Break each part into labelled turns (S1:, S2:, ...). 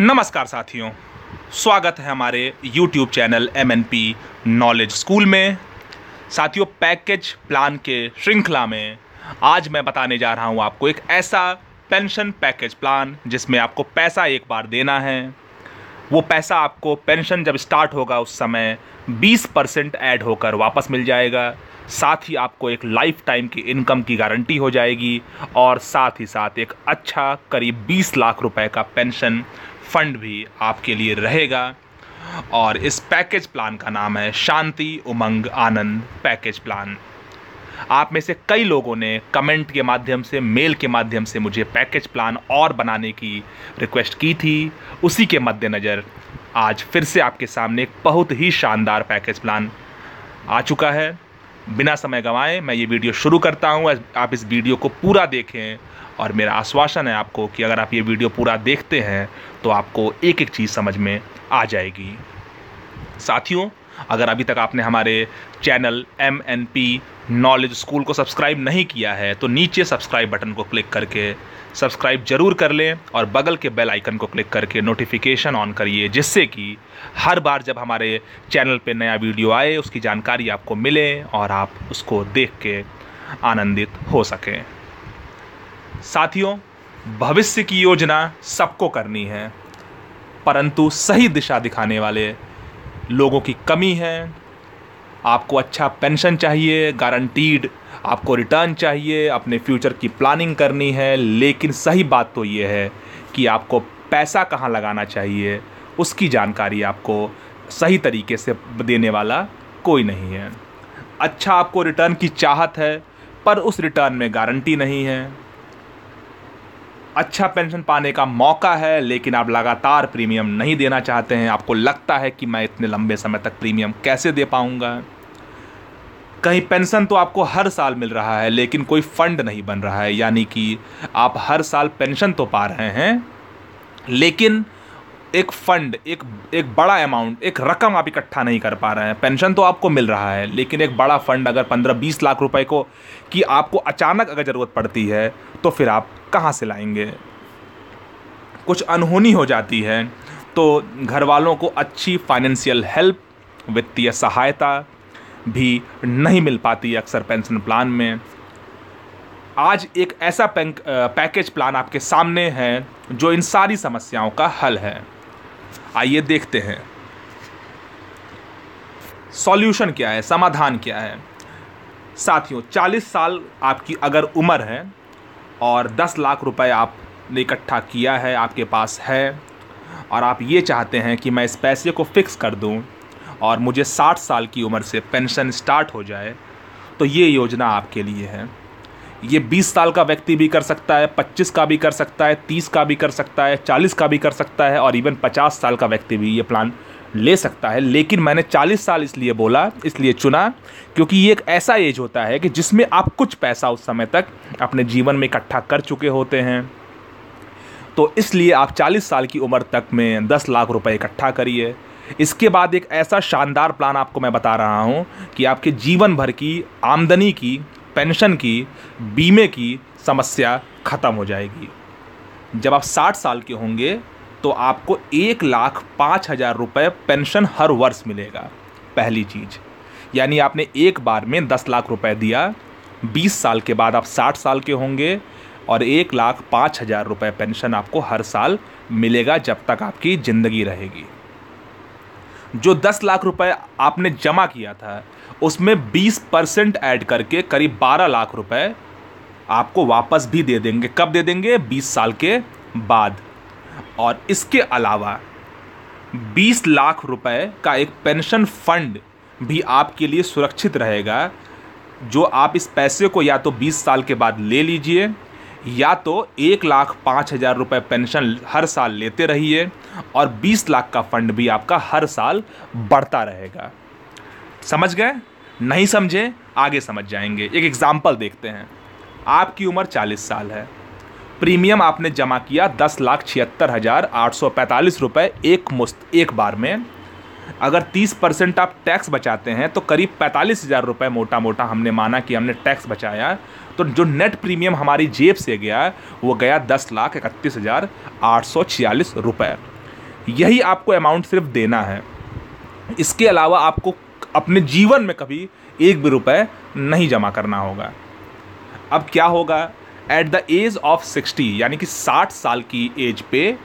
S1: नमस्कार साथियों, स्वागत है हमारे YouTube channel M knowledge school में। साथियों पैकेज प्लान के श्रृंखला में आज मैं बताने जा रहा हूँ आपको एक ऐसा पेंशन पैकेज प्लान जिसमें आपको पैसा एक बार देना है। वो पैसा आपको पेंशन जब स्टार्ट होगा उस समय 20 परसेंट ऐड होकर वापस मिल जाएगा। साथ ही आपको एक लाइफ टाइम की इनकम की गारंटी हो जाएगी और साथ ही साथ एक अच्छा करीब 20 लाख रुपए का पेंशन फंड भी आपके लिए रहेगा। और इस पैकेज प्लान का नाम है शांति उमंग आनंद पैकेज प्लान। आप में से कई लोगों ने कमेंट के माध्यम से, मेल के माध्यम से मुझे पैकेज प्लान और बनाने की रिक्वेस्ट की थी। उसी के मद्देनज़र आज फिर से आपके सामने एक बहुत ही शानदार पैकेज प्लान आ चुका है। बिना समय गंवाए मैं ये वीडियो शुरू करता हूँ। आप इस वीडियो को पूरा देखें और मेरा आश्वासन है आपको कि अगर आप ये वीडियो पूरा देखते हैं तो आपको एक एक चीज़ समझ में आ जाएगी। साथियों अगर अभी तक आपने हमारे channel M N P knowledge school को सब्सक्राइब नहीं किया है तो नीचे सब्सक्राइब बटन को क्लिक करके सब्सक्राइब ज़रूर कर लें और बगल के बेल आइकन को क्लिक करके नोटिफिकेशन ऑन करिए, जिससे कि हर बार जब हमारे चैनल पे नया वीडियो आए, उसकी जानकारी आपको मिले और आप उसको देख के आनंदित हो सकें। साथियों, भविष्य की योजना सबको करनी है, परंतु सही दिशा दिखाने वाले लोगों की कमी है, आपको अच्छा पेंशन चाहिए गारंटीड आपको रिटर्न चाहिए, अपने फ्यूचर की प्लानिंग करनी है, लेकिन सही बात तो ये है कि आपको पैसा कहाँ लगाना चाहिए, उसकी जानकारी आपको सही तरीके से देने वाला कोई नहीं है। अच्छा आपको रिटर्न की चाहत है, पर उस रिटर्न में गारंटी नहीं है। अच्छा पेंशन पाने का मौका है, लेकिन आप लगातार प्रीमियम नहीं देना चाहते हैं। आपको लगता है कि मैं इतने लंबे समय तक प्रीमियम कैसे दे पाऊँगा? कहीं पेंशन तो आपको हर साल मिल रहा है, लेकिन कोई फंड नहीं बन रहा है। यानी कि आप हर साल पेंशन तो पा रहे हैं, लेकिन एक फंड एक एक बड़ा अमाउंट एक रकम आप इकट्ठा नहीं कर पा रहे हैं। पेंशन तो आपको मिल रहा है, लेकिन एक बड़ा फंड अगर पंद्रह बीस लाख रुपए को, कि आपको अचानक अगर ज़रूरत पड़ती है तो फिर आप कहाँ से लाएँगे? कुछ अनहोनी हो जाती है तो घर वालों को अच्छी फाइनेंशियल हेल्प वित्तीय सहायता भी नहीं मिल पाती अक्सर पेंशन प्लान में। आज एक ऐसा पैकेज प्लान आपके सामने है, जो इन सारी समस्याओं का हल है। आइए देखते हैं। सॉल्यूशन क्या है? समाधान क्या है? साथियों 40 साल आपकी अगर उम्र है और 10 लाख रुपए आपने इकट्ठा किया है, आपके पास है और आप ये चाहते हैं कि मैं इस पैसे को फिक्स कर दूँ और मुझे 60 साल की उम्र से पेंशन स्टार्ट हो जाए तो ये योजना आपके लिए है। ये 20 साल का व्यक्ति भी कर सकता है 25 का भी कर सकता है 30 का भी कर सकता है 40 का भी कर सकता है और इवन 50 साल का व्यक्ति भी ये प्लान ले सकता है। लेकिन मैंने 40 साल इसलिए बोला, इसलिए चुना क्योंकि ये एक ऐसा एज होता है कि जिसमें आप कुछ पैसा उस समय तक अपने जीवन में इकट्ठा कर चुके होते हैं। तो इसलिए आप 40 साल की उम्र तक में 10 लाख रुपए इकट्ठा करिए। इसके बाद एक ऐसा शानदार प्लान आपको मैं बता रहा हूँ कि आपके जीवन भर की आमदनी की पेंशन की, बीमे की समस्या ख़त्म हो जाएगी। जब आप साठ साल के होंगे तो आपको एक लाख पाँच हज़ार रुपये पेंशन हर वर्ष मिलेगा। पहली चीज़, यानी आपने एक बार में दस लाख रुपए दिया। बीस साल के बाद आप साठ साल के होंगे और एक लाख पाँच हज़ार रुपये पेंशन आपको हर साल मिलेगा जब तक आपकी ज़िंदगी रहेगी। जो दस लाख रुपए आपने जमा किया था, उसमें बीस परसेंट ऐड करके करीब बारह लाख रुपए आपको वापस भी दे देंगे। कब दे देंगे? बीस साल के बाद। और इसके अलावा 20 लाख रुपए का एक पेंशन फंड भी आपके लिए सुरक्षित रहेगा, जो आप इस पैसे को या तो 20 साल के बाद ले लीजिए या तो एक लाख पाँच हज़ार रुपये पेंशन हर साल लेते रहिए और 20 लाख का फंड भी आपका हर साल बढ़ता रहेगा। समझ गए? नहीं समझे? आगे समझ जाएँगे। एक एग्ज़ाम्पल देखते हैं। आपकी उम्र 40 साल है। प्रीमियम आपने जमा किया दस लाख छिहत्तर हज़ार आठ सौ पैंतालीस रुपये एक मुस्त एक बार में। अगर तीस परसेंट आप टैक्स बचाते हैं तो करीब पैंतालीस हज़ार रुपये मोटा मोटा हमने माना कि हमने टैक्स बचाया। तो जो नेट प्रीमियम हमारी जेब से गया, वो गया दस लाख इकतीस हज़ार आठ सौ छियालीस रुपये यही आपको अमाउंट सिर्फ़ देना है। इसके अलावा आपको अपने जीवन में कभी एक भी रुपए नहीं जमा करना होगा। अब क्या होगा? At the age of sixty यानी कि साठ साल की एज पे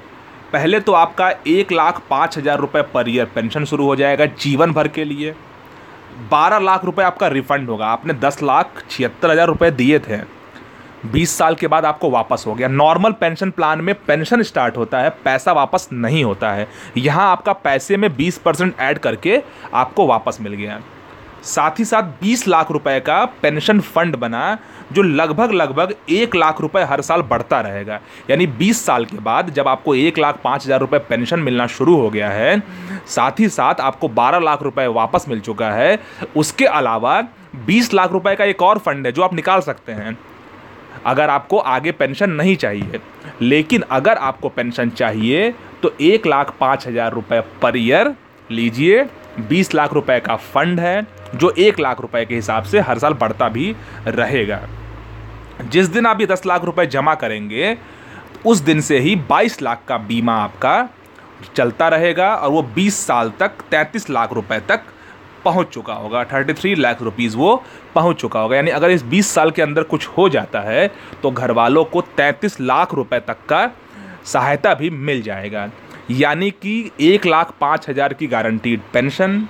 S1: पहले तो आपका एक लाख पाँच हज़ार रुपये पर ईयर पेंशन शुरू हो जाएगा जीवन भर के लिए। बारह लाख रुपए आपका रिफंड होगा। आपने दस लाख छिहत्तर हज़ार रुपये दिए थे। बीस साल के बाद आपको वापस हो गया। नॉर्मल पेंशन प्लान में पेंशन स्टार्ट होता है, पैसा वापस नहीं होता है। यहाँ आपका पैसे में बीस परसेंट ऐड करके आपको वापस मिल गया। साथ ही साथ 20 लाख रुपए का पेंशन फंड बना, जो लगभग लगभग एक लाख रुपए हर साल बढ़ता रहेगा। यानी 20 साल के बाद जब आपको एक लाख पाँच हज़ार रुपये पेंशन मिलना शुरू हो गया है, साथ ही साथ आपको 12 लाख रुपए वापस मिल चुका है। उसके अलावा 20 लाख रुपए का एक और फंड है, जो आप निकाल सकते हैं। अगर आपको आगे पेंशन नहीं चाहिए, लेकिन अगर आपको पेंशन चाहिए तो एक लाख पाँच हज़ार रुपये पर ईयर लीजिए। बीस लाख रुपए का फंड है जो एक लाख रुपए के हिसाब से हर साल बढ़ता भी रहेगा। जिस दिन आप ये दस लाख रुपए जमा करेंगे, उस दिन से ही बाईस लाख का बीमा आपका चलता रहेगा और वो बीस साल तक तैंतीस लाख रुपए तक पहुँच चुका होगा। थर्टी थ्री लाख रुपीज़ वो पहुँच चुका होगा। यानी अगर इस बीस साल के अंदर कुछ हो जाता है तो घर वालों को तैंतीस लाख रुपए तक का सहायता भी मिल जाएगा। यानी कि एक लाख पाँच हज़ार की गारंटीड पेंशन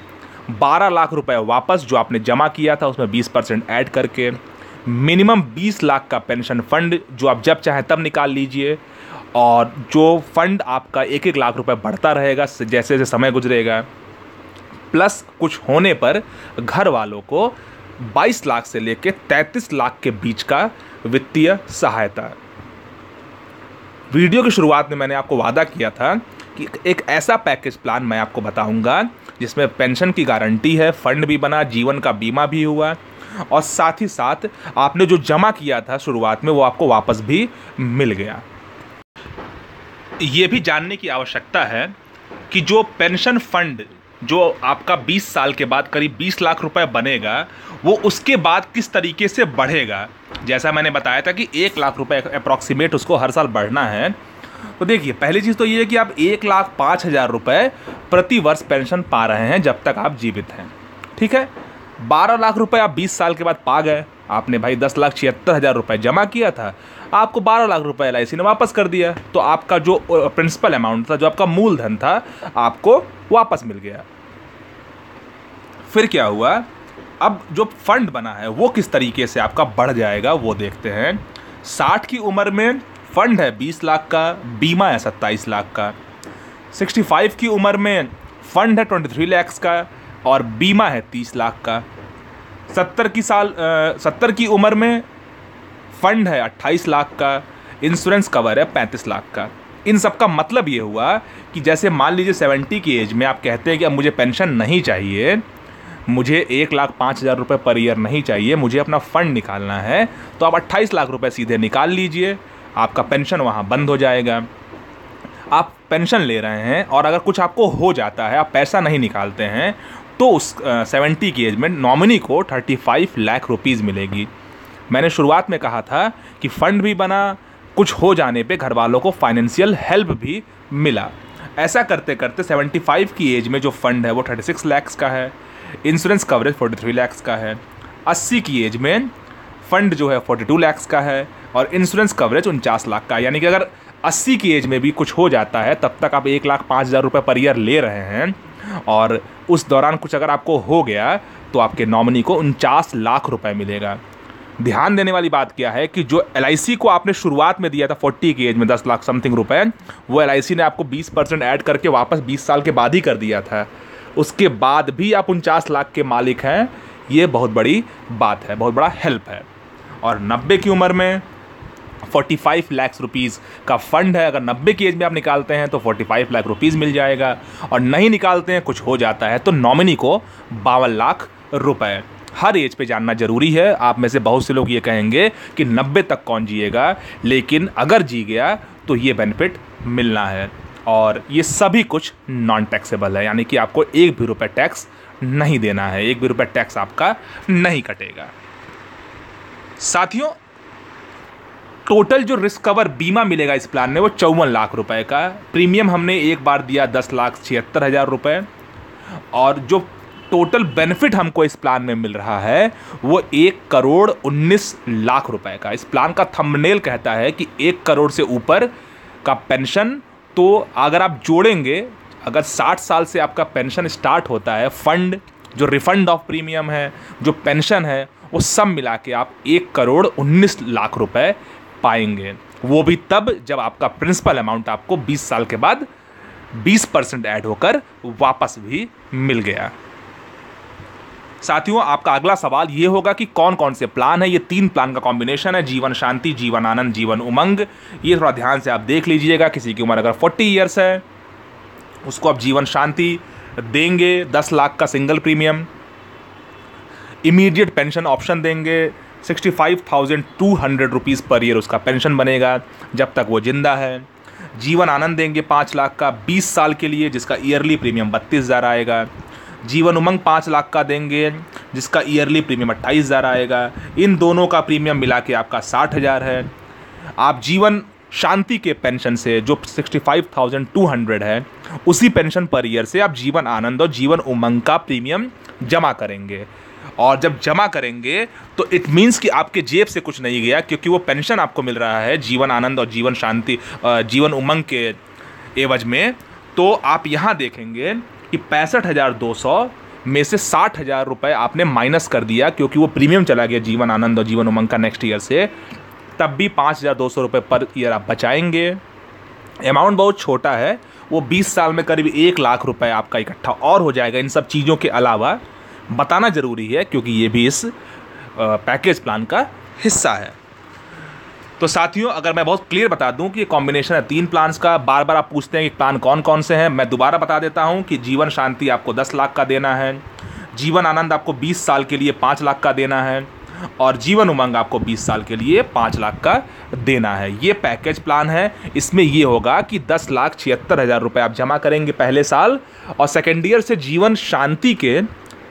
S1: बारह लाख रुपए वापस जो आपने जमा किया था, उसमें बीस परसेंट ऐड करके, मिनिमम बीस लाख का पेंशन फंड जो आप जब चाहें तब निकाल लीजिए, और जो फंड आपका एक एक लाख रुपए बढ़ता रहेगा जैसे जैसे समय गुजरेगा, प्लस कुछ होने पर घर वालों को 22 लाख से लेकर 33 लाख के बीच का वित्तीय सहायता। वीडियो की शुरुआत में मैंने आपको वादा किया था कि एक ऐसा पैकेज प्लान मैं आपको बताऊँगा जिसमें पेंशन की गारंटी है, फंड भी बना, जीवन का बीमा भी हुआ। और साथ ही साथ आपने जो जमा किया था शुरुआत में, वो आपको वापस भी मिल गया। ये भी जानने की आवश्यकता है कि जो पेंशन फंड, जो आपका 20 साल के बाद करीब 20 लाख रुपए बनेगा, वो उसके बाद किस तरीके से बढ़ेगा? जैसा मैंने बताया था कि एक लाख रुपए अप्रॉक्सीमेट उसको हर साल बढ़ना है। तो देखिए, पहली चीज़ तो ये है कि आप एक लाख पाँच हज़ार रुपये प्रति वर्ष पेंशन पा रहे हैं जब तक आप जीवित हैं। ठीक है? बारह लाख रुपए आप बीस साल के बाद पा गए। आपने भाई दस लाख छिहत्तर हज़ार रुपये जमा किया था। आपको बारह लाख रुपए एल ने वापस कर दिया। तो आपका जो प्रिंसिपल अमाउंट था, जो आपका मूलधन था, आपको वापस मिल गया। फिर क्या हुआ? अब जो फंड बना है, वो किस तरीके से आपका बढ़ जाएगा, वो देखते हैं। साठ की उम्र में फंड है बीस लाख का, बीमा है सत्ताईस लाख का। सिक्सटी फाइव की उम्र में फंड है ट्वेंटी थ्री लैक्स का और बीमा है तीस लाख का। सत्तर की साल सत्तर की उम्र में फंड है अट्ठाईस लाख का, इंश्योरेंस कवर है पैंतीस लाख का। इन सब का मतलब ये हुआ कि जैसे मान लीजिए सेवेंटी की एज में आप कहते हैं कि अब मुझे पेंशन नहीं चाहिए, मुझे एक लाख पाँच हज़ार रुपये पर ईयर नहीं चाहिए, मुझे अपना फ़ंड निकालना है तो आप अट्ठाईस लाख रुपए सीधे निकाल लीजिए। आपका पेंशन वहाँ बंद हो जाएगा। आप पेंशन ले रहे हैं और अगर कुछ आपको हो जाता है, आप पैसा नहीं निकालते हैं तो उस सेवेंटी की एज में नॉमिनी को थर्टी फाइव लाख रुपीज़ मिलेगी। मैंने शुरुआत में कहा था कि फ़ंड भी बना, कुछ हो जाने पे घर वालों को फाइनेंशियल हेल्प भी मिला। ऐसा करते करते सेवेंटी फाइव की एज में जो फ़ंड है वो थर्टी सिक्स लैक्स का है। Insurance coverage forty three lakhs का है। अस्सी की एज में फ़ंड जो है फोर्टी टू लैक्स का है और इंश्योरेंस कवरेज उनचास लाख का यानी कि अगर अस्सी की एज में भी कुछ हो जाता है, तब तक आप एक लाख पाँच हज़ार रुपये पर ईयर ले रहे हैं और उस दौरान कुछ अगर आपको हो गया तो आपके नॉमिनी को उनचास लाख रुपये मिलेगा। ध्यान देने वाली बात क्या है कि जो एलआईसी को आपने शुरुआत में दिया था फोर्टी की एज में, दस लाख समथिंग रुपए, वो LIC ने आपको बीस परसेंट ऐड करके वापस बीस साल के बाद ही कर दिया था। उसके बाद भी आप उनचास लाख के मालिक हैं, ये बहुत बड़ी बात है, बहुत बड़ा हेल्प है। और नब्बे की उम्र में 45 लाख रुपीज़ का फंड है। अगर 90 की एज में आप निकालते हैं तो 45 लाख रुपीज़ मिल जाएगा। और नहीं निकालते हैं, कुछ हो जाता है तो नॉमिनी को बावन लाख रुपए। हर एज पे जानना ज़रूरी है। आप में से बहुत से लोग ये कहेंगे कि 90 तक कौन जिएगा, लेकिन अगर जी गया तो ये बेनिफिट मिलना है। और ये सभी कुछ नॉन टैक्सेबल है, यानी कि आपको एक भी रुपये टैक्स नहीं देना है। एक भी रुपये टैक्स आपका नहीं कटेगा। साथियों टोटल जो रिस्क कवर बीमा मिलेगा इस प्लान में वो चौवन लाख रुपए का प्रीमियम हमने एक बार दिया दस लाख छिहत्तर हज़ार रुपये और जो टोटल बेनिफिट हमको इस प्लान में मिल रहा है, वो एक करोड़ उन्नीस लाख रुपए का। इस प्लान का थंबनेल कहता है कि एक करोड़ से ऊपर का पेंशन तो अगर आप जोड़ेंगे, अगर 60 साल से आपका पेंशन स्टार्ट होता है फंड जो रिफंड ऑफ़ प्रीमियम है, जो पेंशन है वो सब मिला के आप एक करोड़ उन्नीस लाख रुपए पाएँगे। वो भी तब जब आपका प्रिंसिपल अमाउंट आपको 20 साल के बाद 20 परसेंट ऐड होकर वापस भी मिल गया। साथियों, आपका अगला सवाल ये होगा कि कौन कौन से प्लान है? ये तीन प्लान का कॉम्बिनेशन है, जीवन शांति, जीवन आनंद, जीवन उमंग। ये थोड़ा ध्यान से आप देख लीजिएगा, किसी की उम्र अगर फोर्टी ईयर्स है, उसको आप जीवन शांति देंगे, दस लाख का single premium immediate pension option देंगे। Sixty five thousand two hundred rupees per year उसका पेंशन बनेगा, जब तक वो ज़िंदा है। जीवन आनंद देंगे पाँच लाख का बीस साल के लिए, जिसका ईयरली प्रीमियम बत्तीस हज़ार आएगा। जीवन उमंग पाँच लाख का देंगे, जिसका ईयरली प्रीमियम अट्ठाईस हज़ार आएगा। इन दोनों का प्रीमियम मिला के आपका साठ हज़ार है। आप जीवन शांति के पेंशन से, जो sixty five thousand two hundred है, उसी पेंशन पर ईयर से आप जीवन आनंद और जीवन उमंग का प्रीमियम जमा करेंगे। और जब जमा करेंगे तो इट मीन्स कि आपके जेब से कुछ नहीं गया, क्योंकि वो पेंशन आपको मिल रहा है, जीवन आनंद और जीवन शांति जीवन उमंग के एवज में। तो आप यहाँ देखेंगे कि पैंसठ हज़ार दो सौ में से साठ हज़ार रुपये आपने माइनस कर दिया, क्योंकि वो प्रीमियम चला गया जीवन आनंद और जीवन उमंग का नेक्स्ट ईयर से। तब भी पाँच हज़ार दो सौ रुपये पर ईयर आप बचाएँगे। अमाउंट बहुत छोटा है, वो बीस साल में करीब एक लाख रुपए आपका इकट्ठा और हो जाएगा। इन सब चीज़ों के अलावा बताना ज़रूरी है, क्योंकि ये भी इस पैकेज प्लान का हिस्सा है। तो साथियों, अगर मैं बहुत क्लियर बता दूँ कि ये कॉम्बिनेशन है तीन प्लान्स का बार बार आप पूछते हैं कि प्लान कौन कौन से हैं, मैं दोबारा बता देता हूँ कि जीवन शांति आपको दस लाख का देना है, जीवन आनंद आपको बीस साल के लिए पाँच लाख का देना है और जीवन उमंग आपको 20 साल के लिए पाँच लाख का देना है। ये पैकेज प्लान है। इसमें ये होगा कि दस लाख छिहत्तर हज़ार रुपये आप जमा करेंगे पहले साल और सेकेंड ईयर से जीवन शांति के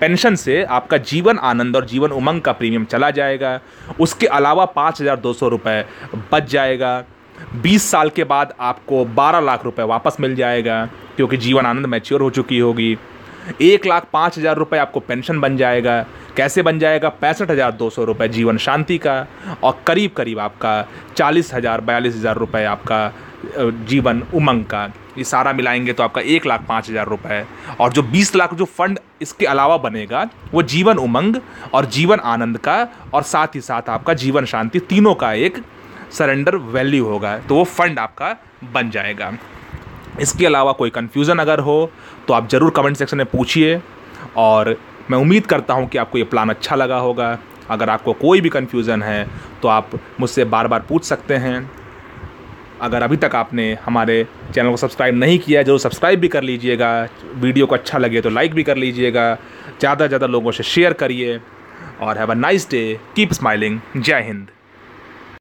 S1: पेंशन से आपका जीवन आनंद और जीवन उमंग का प्रीमियम चला जाएगा। उसके अलावा पाँच हज़ार दो सौ रुपये बच जाएगा। बीस साल के बाद आपको बारह लाख रुपए वापस मिल जाएगा, क्योंकि जीवन आनंद मैच्योर हो चुकी होगी। एक लाख पाँच हज़ार रुपये आपको पेंशन बन जाएगा। कैसे बन जाएगा? पैंसठ हज़ार दो सौ रुपये जीवन शांति का और करीब करीब आपका चालीस हज़ार बयालीस हज़ार रुपये आपका जीवन उमंग का। ये सारा मिलाएँगे तो आपका एक लाख पाँच हज़ार रुपये और जो बीस लाख जो फंड इसके अलावा बनेगा, वो जीवन उमंग और जीवन आनंद का और साथ ही साथ आपका जीवन शांति तीनों का एक सरेंडर वैल्यू होगा तो वो फंड आपका बन जाएगा। इसके अलावा कोई कन्फ्यूज़न अगर हो तो आप ज़रूर कमेंट सेक्शन में पूछिए और मैं उम्मीद करता हूँ कि आपको ये प्लान अच्छा लगा होगा। अगर आपको कोई भी कन्फ्यूज़न है तो आप मुझसे बार बार पूछ सकते हैं। अगर अभी तक आपने हमारे चैनल को सब्सक्राइब नहीं किया ज़रूर सब्सक्राइब भी कर लीजिएगा। वीडियो को अच्छा लगे तो लाइक भी कर लीजिएगा। ज़्यादा से ज़्यादा लोगों से शेयर करिए। और have a nice day keep smiling जय हिंद